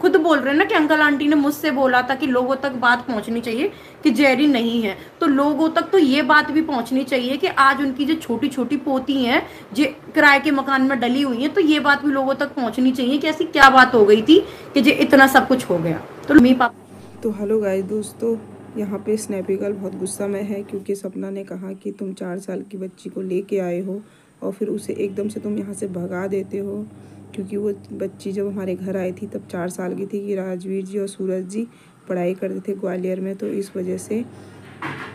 खुद बोल रहे हैं ना कि अंकल आंटी ने मुझसे बोला था कि लोगों तक बात पहुंचनी चाहिए कि जेरी नहीं है। तो लोगों तक तो ये बात भी पहुंचनी चाहिए कि आज उनकी जो छोटी छोटी पोती हैं, जो किराए के मकान में डली हुई हैं तो ये बात भी लोगों तक पहुंचनी चाहिए कि ऐसी क्या बात हो गई थी कि जो इतना सब कुछ हो गया। तो मम्मी पापा तो हेलो गाय दोस्तों, यहाँ पे स्नैपी गर्ल बहुत गुस्सा में है क्योंकि सपना ने कहा कि तुम चार साल की बच्ची को लेके आए हो और फिर उसे एकदम से तुम यहाँ से भगा देते हो। क्योंकि वो बच्ची जब हमारे घर आई थी, तब चार साल की थी कि राजवीर जी और सूरज जी पढ़ाई करते थे ग्वालियर में तो इस वजह से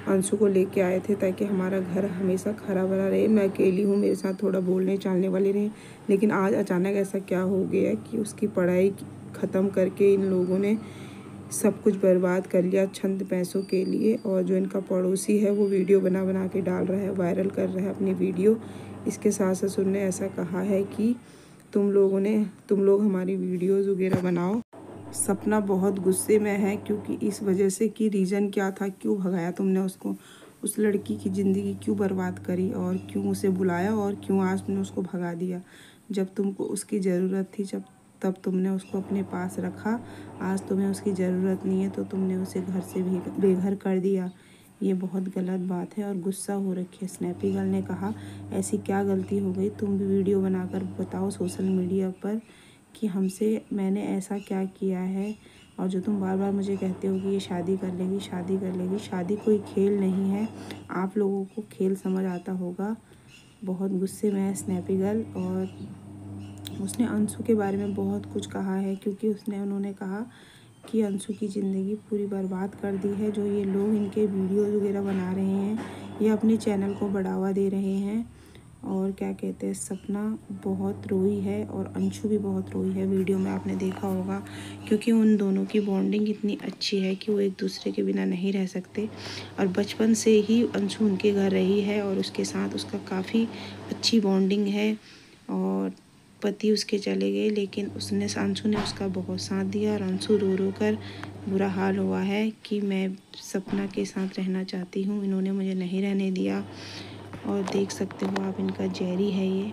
अंशु को लेके आए थे ताकि हमारा घर हमेशा खरा भरा रहे। मैं अकेली हूँ, मेरे साथ थोड़ा बोलने चालने वाले रहे, लेकिन आज अचानक ऐसा क्या हो गया कि उसकी पढ़ाई ख़त्म करके इन लोगों ने सब कुछ बर्बाद कर लिया छंद पैसों के लिए, और जो इनका पड़ोसी है वो वीडियो बना बना के डाल रहा है, वायरल कर रहा है अपनी वीडियो। इसके सास ससुर ने ऐसा कहा है कि तुम लोगों ने, तुम लोग हमारी वीडियोज़ वगैरह बनाओ। सपना बहुत गुस्से में है क्योंकि इस वजह से कि रीज़न क्या था, क्यों भगाया तुमने उसको? उस लड़की की ज़िंदगी क्यों बर्बाद करी और क्यों उसे बुलाया और क्यों आज तुमने उसको भगा दिया? जब तुमको उसकी ज़रूरत थी, जब, तब तुमने उसको अपने पास रखा। आज तुम्हें उसकी ज़रूरत नहीं है तो तुमने उसे घर से बेघर कर दिया। ये बहुत गलत बात है और गुस्सा हो रखी है। स्नैपी गर्ल ने कहा, ऐसी क्या गलती हो गई? तुम भी वीडियो बनाकर बताओ सोशल मीडिया पर कि हमसे मैंने ऐसा क्या किया है और जो तुम बार बार मुझे कहते हो कि ये शादी कर लेगी, शादी कर लेगी। शादी कोई खेल नहीं है। आप लोगों को खेल समझ आता होगा। बहुत गुस्से में है स्नैपी गर्ल और उसने अंशु के बारे में बहुत कुछ कहा है क्योंकि उसने, उन्होंने कहा कि, अंशु की ज़िंदगी पूरी बर्बाद कर दी है, जो ये लोग इनके वीडियोज़ वगैरह बना रहे हैं, ये अपने चैनल को बढ़ावा दे रहे हैं। और क्या कहते हैं, सपना बहुत रोई है और अंशु भी बहुत रोई है। वीडियो में आपने देखा होगा, क्योंकि उन दोनों की बॉन्डिंग इतनी अच्छी है कि वो एक दूसरे के बिना नहीं रह सकते। और बचपन से ही अंशु उनके घर रही है और उसके साथ उसका काफ़ी अच्छी बॉन्डिंग है। और पति उसके चले गए, लेकिन उसने अंशु ने उसका बहुत साथ दिया और अंशु रो रो कर बुरा हाल हुआ है कि मैं सपना के साथ रहना चाहती हूँ। इन्होंने मुझे नहीं रहने दिया। और देख सकते हो आप, इनका जहरी है ये।